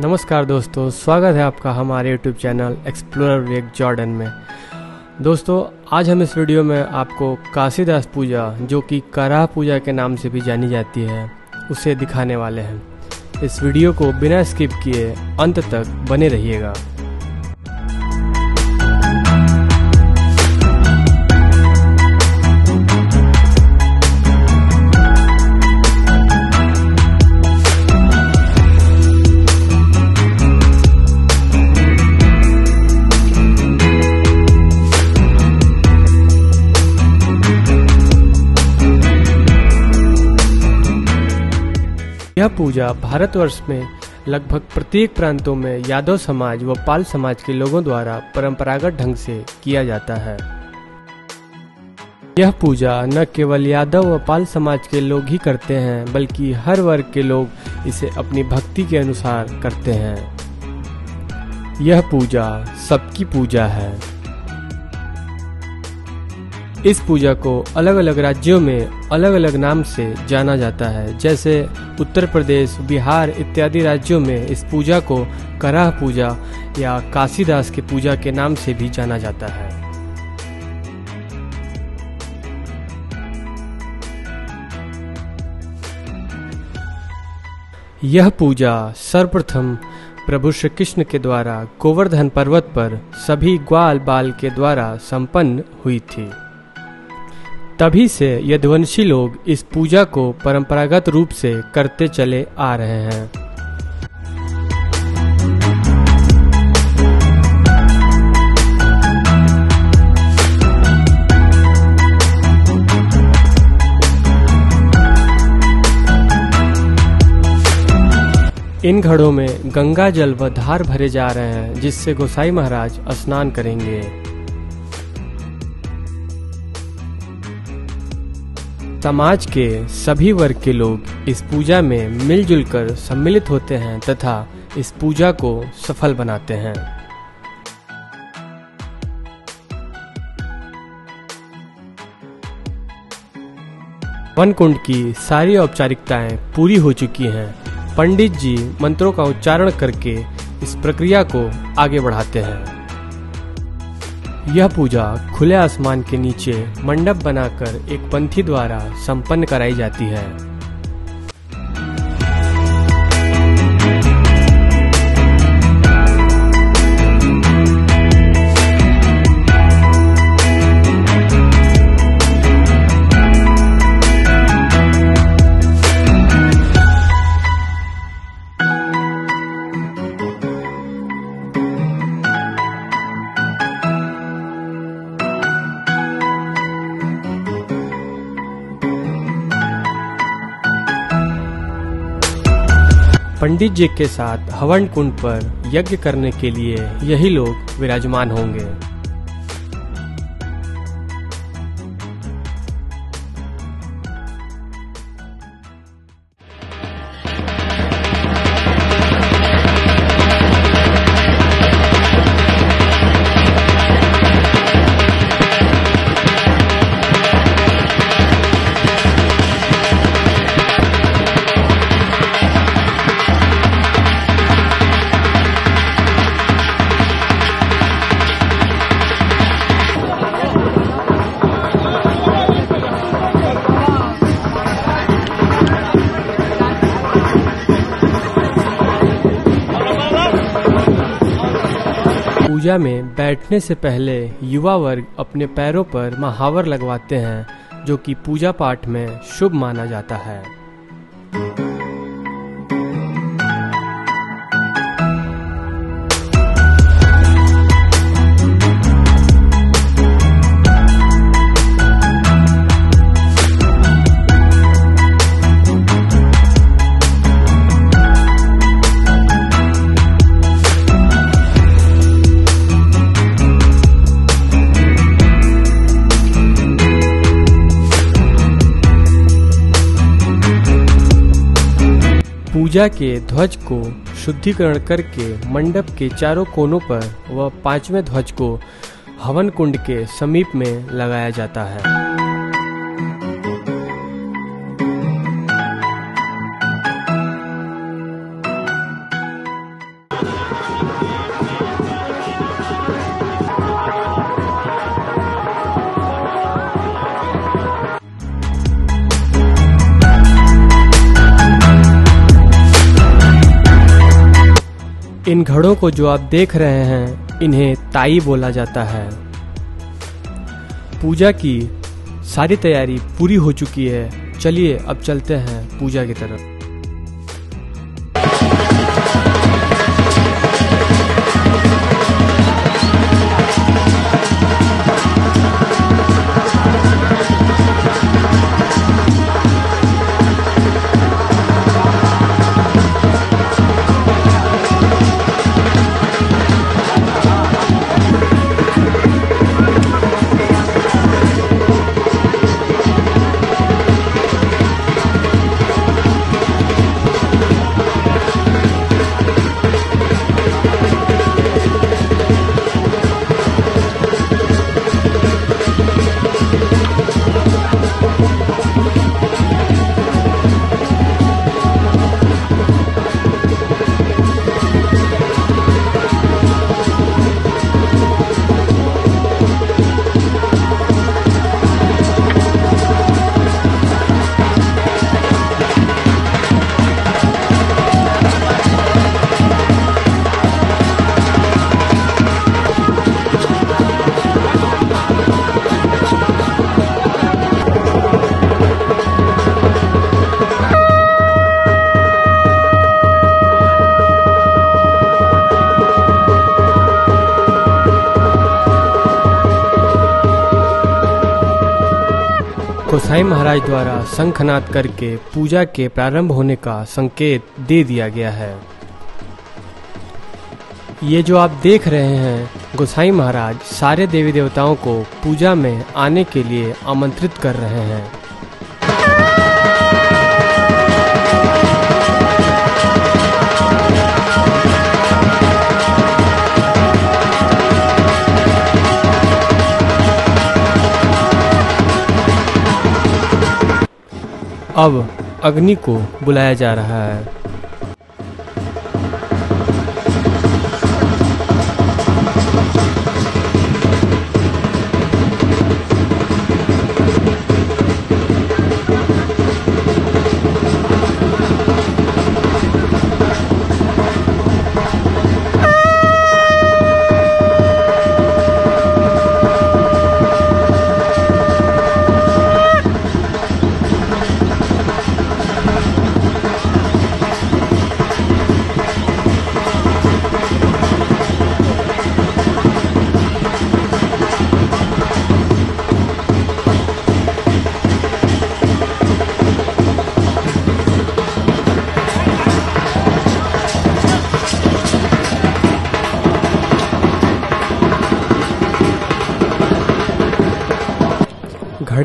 नमस्कार दोस्तों, स्वागत है आपका हमारे यूट्यूब चैनल एक्सप्लोरर वेग जॉर्डन में। दोस्तों, आज हम इस वीडियो में आपको काशीदास पूजा, जो कि कराह पूजा के नाम से भी जानी जाती है, उसे दिखाने वाले हैं। इस वीडियो को बिना स्किप किए अंत तक बने रहिएगा। यह पूजा भारतवर्ष में लगभग प्रत्येक प्रांतों में यादव समाज व पाल समाज के लोगों द्वारा परंपरागत ढंग से किया जाता है। यह पूजा न केवल यादव व पाल समाज के लोग ही करते हैं, बल्कि हर वर्ग के लोग इसे अपनी भक्ति के अनुसार करते हैं। यह पूजा सबकी पूजा है। इस पूजा को अलग अलग राज्यों में अलग अलग नाम से जाना जाता है। जैसे उत्तर प्रदेश, बिहार इत्यादि राज्यों में इस पूजा को कराह पूजा या काशीदास की पूजा के नाम से भी जाना जाता है। यह पूजा सर्वप्रथम प्रभु श्री कृष्ण के द्वारा गोवर्धन पर्वत पर सभी ग्वाल बाल के द्वारा संपन्न हुई थी। तभी से यदुवंशी लोग इस पूजा को परंपरागत रूप से करते चले आ रहे हैं। इन घड़ों में गंगा जल व धार भरे जा रहे हैं, जिससे गोसाई महाराज स्नान करेंगे। समाज के सभी वर्ग के लोग इस पूजा में मिलजुल कर सम्मिलित होते हैं तथा इस पूजा को सफल बनाते हैं। वन कुंड की सारी औपचारिकताएँ पूरी हो चुकी हैं। पंडित जी मंत्रों का उच्चारण करके इस प्रक्रिया को आगे बढ़ाते हैं। यह पूजा खुले आसमान के नीचे मंडप बनाकर एक पंथी द्वारा संपन्न कराई जाती है। पंडित जी के साथ हवन कुंड पर यज्ञ करने के लिए यही लोग विराजमान होंगे। पूजा में बैठने से पहले युवा वर्ग अपने पैरों पर महावर लगवाते हैं, जो कि पूजा पाठ में शुभ माना जाता है। पूजा के ध्वज को शुद्धिकरण करके मंडप के चारों कोनों पर व पाँचवें ध्वज को हवन कुंड के समीप में लगाया जाता है। इन घड़ों को जो आप देख रहे हैं, इन्हें ताई बोला जाता है। पूजा की सारी तैयारी पूरी हो चुकी है। चलिए, अब चलते हैं पूजा की तरफ़। गोसाई महाराज द्वारा शंखनाद करके पूजा के प्रारंभ होने का संकेत दे दिया गया है। ये जो आप देख रहे हैं, गोसाई महाराज सारे देवी देवताओं को पूजा में आने के लिए आमंत्रित कर रहे हैं। अब अग्नि को बुलाया जा रहा है।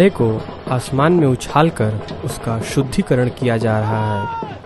घड़े को आसमान में उछालकर उसका शुद्धिकरण किया जा रहा है।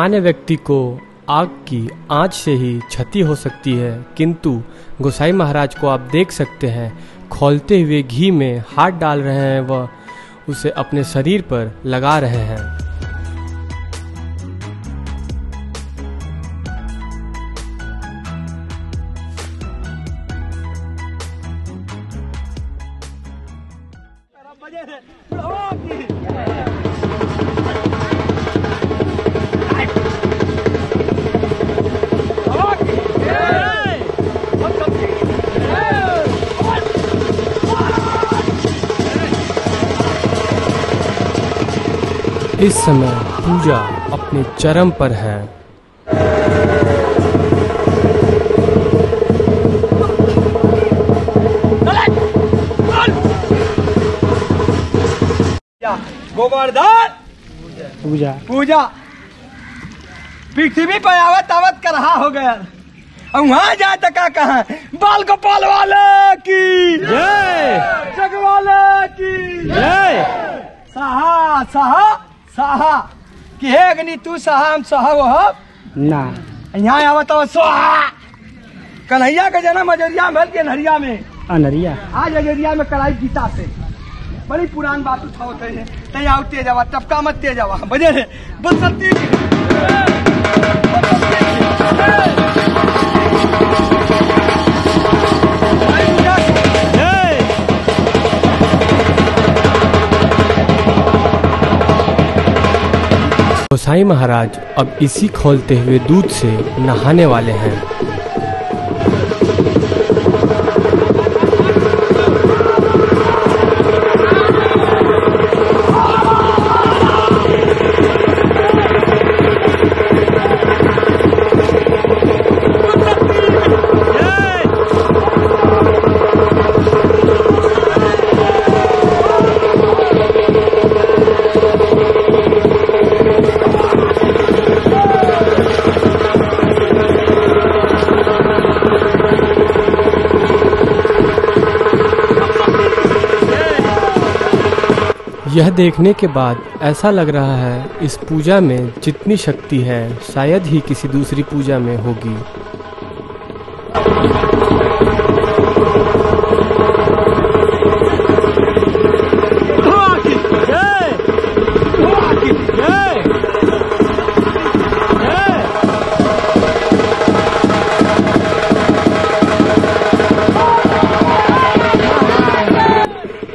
सामान्य व्यक्ति को आग की आँच से ही क्षति हो सकती है, किंतु गोसाई महाराज को आप देख सकते हैं, खोलते हुए घी में हाथ डाल रहे हैं वह उसे अपने शरीर पर लगा रहे हैं। इस समय पूजा अपने चरम पर है। गोवर्धन! पूजा। पूजा। पृथ्वी पर आवत आवत करहा हो गया। अब वहाँ जाए तो का कहा? बाल गोपाल वाले की। जय। जग वाले की। जय। सहा सहा। सहा। कि हे अग्नि तू सहा हम सहा वो ना। यहाँ आवत आवत सोहा। कन्हैया का जन्म अजरिया में के नहरिया में। अनरिया आज अजरिया में कराई गीता से। बड़ी पुरान बात उठाओ थे तय आओ तेज आवा टपका मत तेज आवा बजे बसंती गोसाई महाराज अब इसी खोलते हुए दूध से नहाने वाले हैं। यह देखने के बाद ऐसा लग रहा है इस पूजा में जितनी शक्ति है, शायद ही किसी दूसरी पूजा में होगी।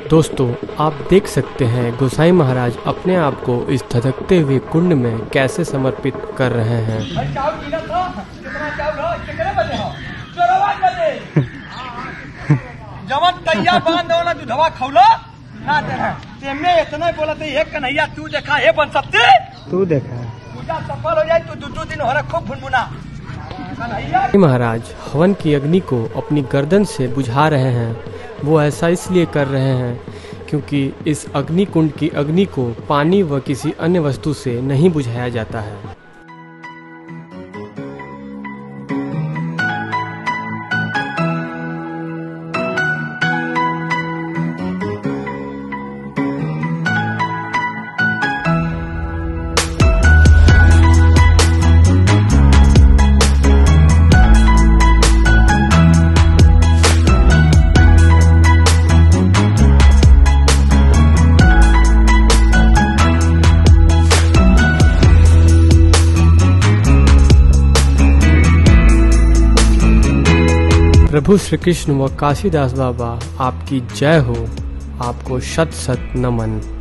दोस्तों आप देख सकते हैं गोसाई महाराज अपने आप को इस धधकते हुए कुंड में कैसे समर्पित कर रहे हैं। जवन तैया बाँध दो ना दूधवा खौलो ना देना तेमने इतना बोला थे एक कन्हैया तू देखा हे बन सकते तू देखा। पूजा सफल हो जाए तो दो दो दिन हो रहा खूब भुनमुना महाराज हवन की अग्नि को अपनी गर्दन से बुझा रहे हैं। वो ऐसा इसलिए कर रहे हैं क्योंकि इस अग्निकुंड की अग्नि को पानी व किसी अन्य वस्तु से नहीं बुझाया जाता है। प्रभु श्री कृष्ण व काशीदास बाबा आपकी जय हो। आपको शत शत नमन।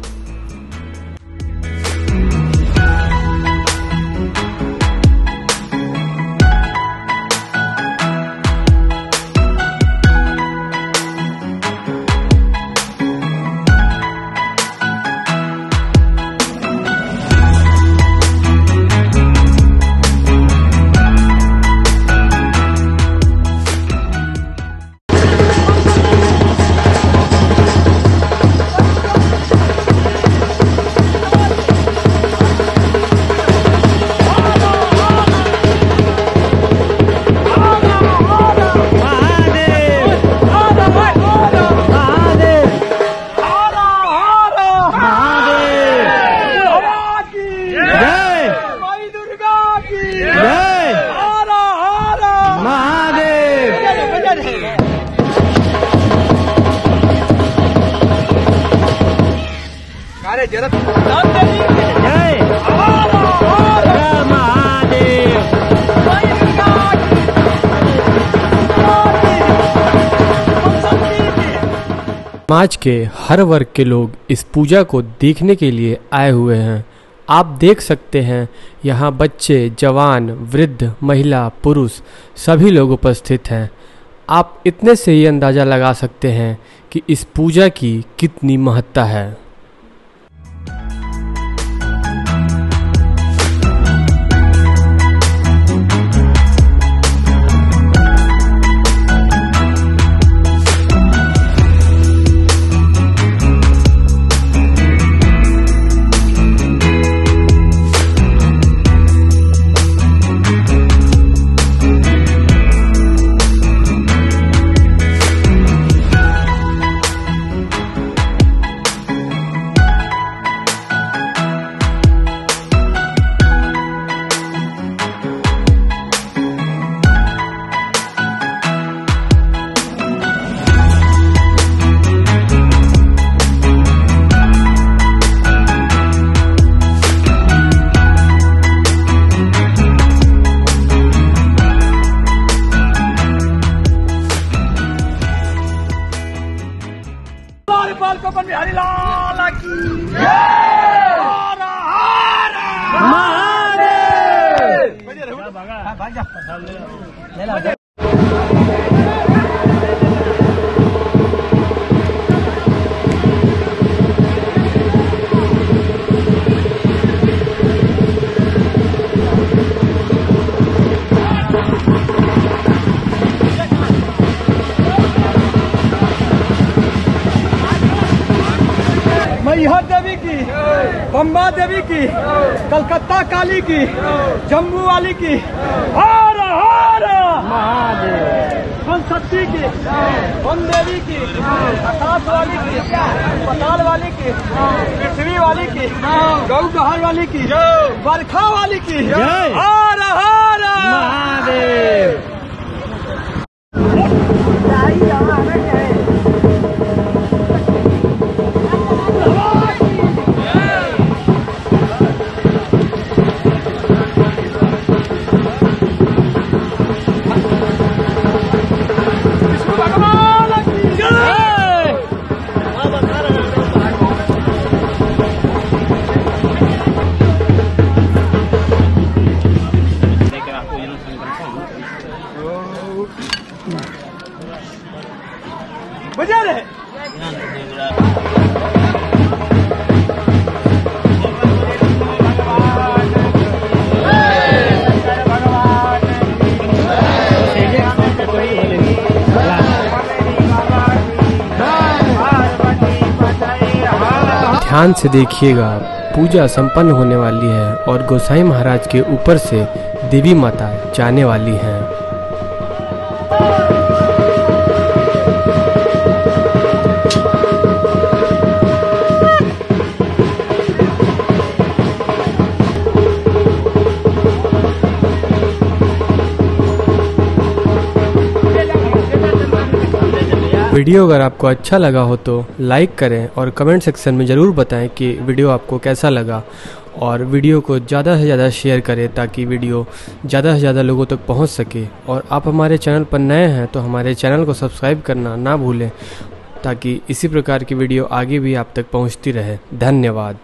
समाज के हर वर्ग के लोग इस पूजा को देखने के लिए आए हुए हैं। आप देख सकते हैं, यहाँ बच्चे, जवान, वृद्ध, महिला, पुरुष, सभी लोग उपस्थित हैं। आप इतने से ही अंदाज़ा लगा सकते हैं कि इस पूजा की कितनी महत्ता है। मैहर देवी की बम्बा देवी की कलकत्ता काली की जम्मू वाली की हर हर शक्ति की वन देवी की आकाश वाली की पताल वाली की पृथ्वी वाली की गौ गहर वाली की बरखा वाली की जय। हर हर। महादेव। ध्यान से देखिएगा, पूजा संपन्न होने वाली है और गोसाई महाराज के ऊपर से देवी माता जाने वाली हैं। वीडियो अगर आपको अच्छा लगा हो तो लाइक करें और कमेंट सेक्शन में ज़रूर बताएँ कि वीडियो आपको कैसा लगा और वीडियो को ज़्यादा से ज़्यादा शेयर करें ताकि वीडियो ज़्यादा से ज़्यादा लोगों तक पहुँच सके। और आप हमारे चैनल पर नए हैं तो हमारे चैनल को सब्सक्राइब करना ना भूलें ताकि इसी प्रकार की वीडियो आगे भी आप तक पहुँचती रहे। धन्यवाद।